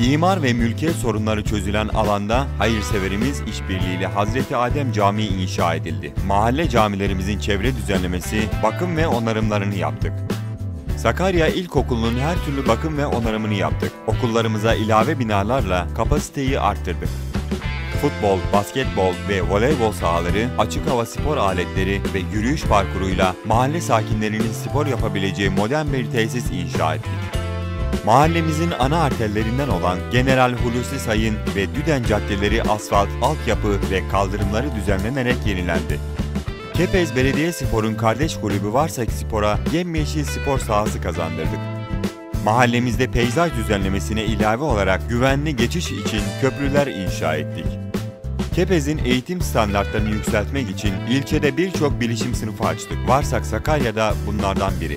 İmar ve mülkiyet sorunları çözülen alanda hayırseverimiz işbirliğiyle Hazreti Adem Camii inşa edildi. Mahalle camilerimizin çevre düzenlemesi, bakım ve onarımlarını yaptık. Sakarya İlkokulu'nun her türlü bakım ve onarımını yaptık. Okullarımıza ilave binalarla kapasiteyi arttırdık. Futbol, basketbol ve voleybol sahaları, açık hava spor aletleri ve yürüyüş parkuruyla mahalle sakinlerinin spor yapabileceği modern bir tesis inşa ettik. Mahallemizin ana arterlerinden olan General Hulusi Sayın ve Düden caddeleri asfalt, altyapı ve kaldırımları düzenlenerek yenilendi. Kepez Belediye Spor'un kardeş kulübü Varsak Spor'a yemyeşil spor sahası kazandırdık. Mahallemizde peyzaj düzenlemesine ilave olarak güvenli geçiş için köprüler inşa ettik. Kepez'in eğitim standartlarını yükseltmek için ilçede birçok bilişim sınıfı açtık. Varsak Sakarya'da bunlardan biri.